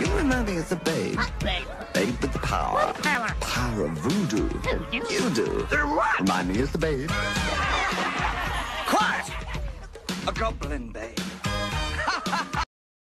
You remind me of the babe. Babe. Babe with the power. Power. Power of voodoo. Voodoo? You do. The what? Remind me of the babe. Quiet! A goblin babe.